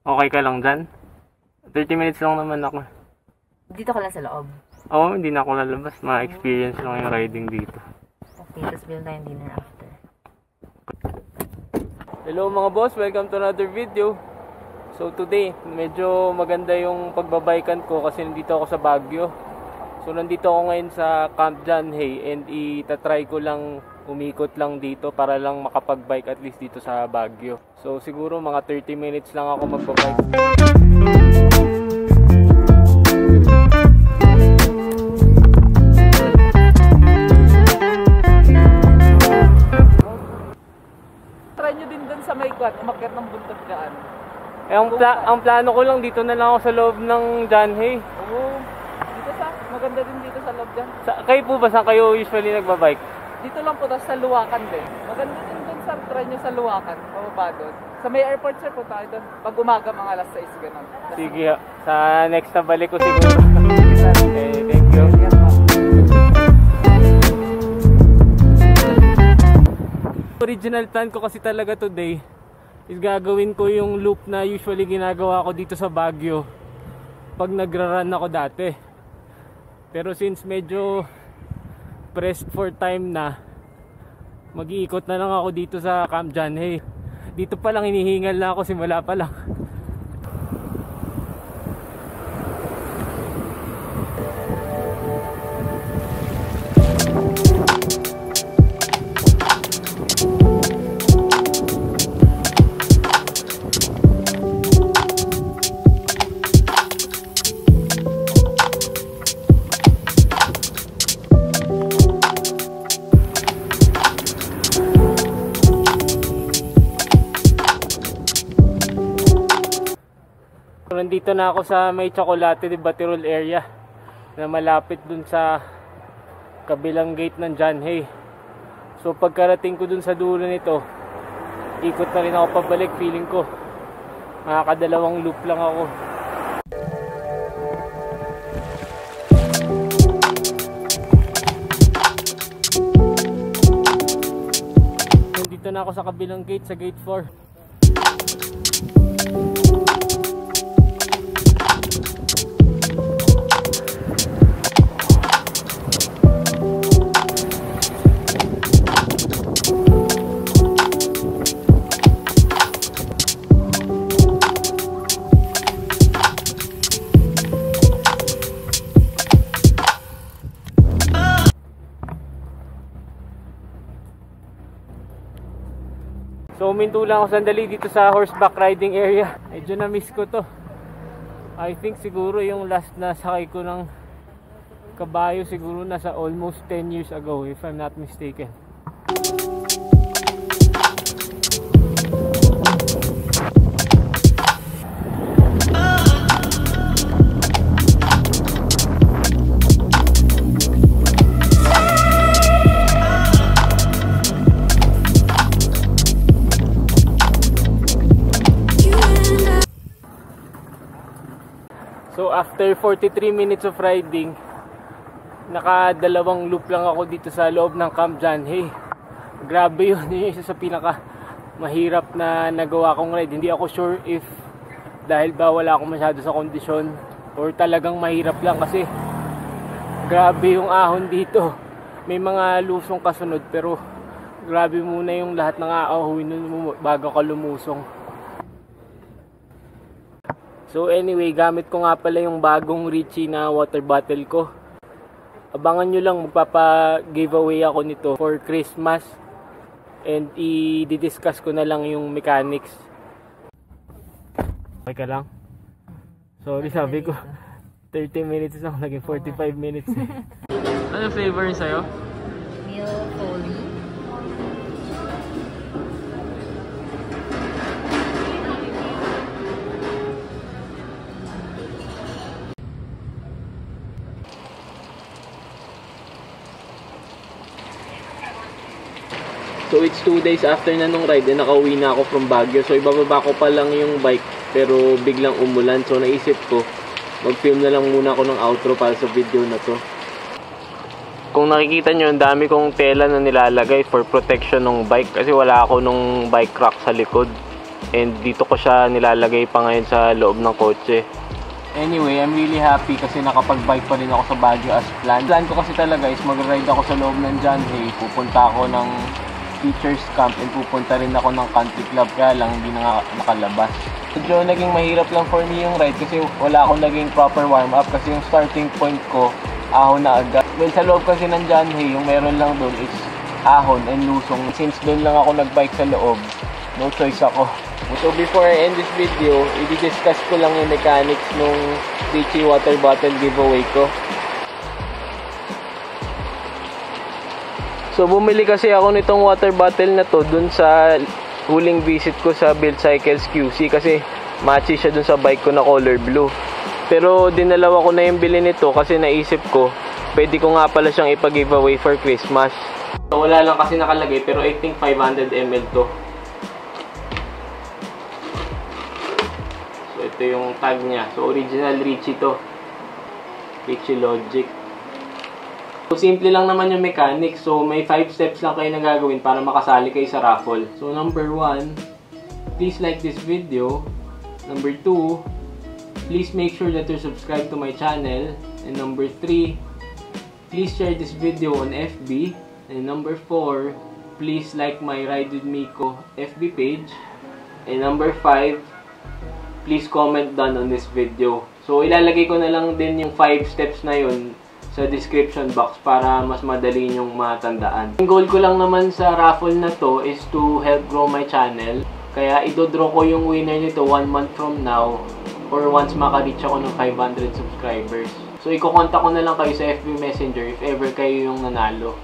Okay ka lang dyan? 30 minutes lang naman ako. Dito ka lang sa loob. Oo, hindi na ako lalabas. Ma-experience lang yung riding dito. Okay, tapos bill tayong dinner after. Hello mga boss, welcome to another video. So today, medyo maganda yung pagbabaykan ko kasi nandito ako sa Baguio. So nandito ako ngayon sa Camp John Hay and itatry ko lang umikot lang dito para lang makapag-bike at least dito sa Baguio. So siguro mga 30 minutes lang ako magbabike. Try nyo din dun sa may kwan, umakyat ng buntot dyan. Eh, ang, pla- ang plano ko lang dito na lang ako sa loob ng John Hay. Oo. Dito sa, maganda din dito sa loob dyan. Sa, kayo po ba saan kayo usually nagbabike? Dito lang po, tapos sa Luwakan din. Maganda din dun sa try nyo sa Luwakan, pababa dun. Sa may airport sir po tayo dun. Pag umaga mga alas 6, ganun. Sige, ha. sa next na balik ko siguro. thank you. Original plan ko kasi talaga today is gagawin ko yung loop na usually ginagawa ko dito sa Baguio pag nagra-run ako dati. Pero since medyo pressed for time na, mag-iikot na lang ako dito sa Camp John Hay. Dito pa lang hinihingal na ako simula pa lang. Nandito na ako sa may Chocolate de Batirol area na malapit dun sa kabilang gate ng John Hay. So pagkarating ko dun sa dulo nito, ikot na rin ako pabalik feeling ko. Makakadalawang loop lang ako. Nandito na ako sa kabilang gate, sa gate 4. So uminto lang ako sandali dito sa horseback riding area. Medyo na-miss ko to. I think siguro yung last na sakay ko ng kabayo siguro nasa almost 10 years ago if I'm not mistaken. So after 43 minutes of riding, nakadalawang loop lang ako dito sa loob ng Camp John Hay. Grabe yun, yun yung isa sa pinaka mahirap na nagawa kong ride. Hindi ako sure if dahil ba wala akong masyado sa kondisyon or talagang mahirap lang kasi grabe yung ahon dito. May mga lusong kasunod pero grabe muna yung lahat ng aahuin nun bago ka lumusong. So anyway, gamit ko nga pala yung bagong Richie na water bottle ko. Abangan nyo lang, magpapa-giveaway ako nito for Christmas. And i-discuss ko na lang yung mechanics. Okay ka lang? Sorry, sabi ko 30 minutes lang, naging 45 minutes ano flavor sa'yo? Meal So it's 2 days after na nung ride, eh, nakauwi na ako from Baguio. So ibababa ko pa lang yung bike, pero biglang umulan. So naisip ko, mag-film na lang muna ako ng outro para sa video na to. Kung nakikita nyo, ang dami kong tela na nilalagay for protection ng bike kasi wala ako nung bike rack sa likod. And dito ko siya nilalagay pa ngayon sa loob ng kotse. Anyway, I'm really happy kasi nakapag-bike pa rin ako sa Baguio as planned. Plan ko kasi talaga is mag-ride ako sa loob ng John Hay. Pupunta ako ng teacher's camp and pupunta rin ako ng country club kaya lang hindi na nga nakalabas. Medyo naging mahirap lang for me yung ride kasi wala akong naging proper warm up kasi yung starting point ko ahon na agad. Well, sa loob kasi ng John Hay, yung meron lang doon is ahon and lusong. Since doon lang ako nag-bike sa loob, no choice ako. So before I end this video, i-discuss ko lang yung mechanics nung Richie water bottle giveaway ko. So bumili kasi ako nitong water bottle na to dun sa huling visit ko sa Build Cycles QC kasi matchy siya dun sa bike ko na color blue. Pero dinalawa ko na yung bili nito kasi naisip ko pwede ko nga pala siyang ipag-giveaway for Christmas. So, wala lang kasi nakalagay pero I think 500 ml to. So ito yung tag niya. So original Richie to. Richie Logic. So, simple lang naman yung mechanics. So, may 5 steps lang kayo na gagawin para makasali kayo sa raffle. So, number 1, please like this video. Number 2, please make sure that you're subscribed to my channel. And number 3, please share this video on FB. And number 4, please like my Ride With Miko FB page. And number 5, please comment down on this video. So, ilalagay ko na lang din yung 5 steps na yun sa description box para mas madali nyong matandaan. Ang goal ko lang naman sa raffle na to is to help grow my channel. Kaya idodraw ko yung winner nito one month from now or once maka-reach ako ng 500 subscribers. So, ikokontak ko na lang kayo sa FB Messenger if ever kayo yung nanalo.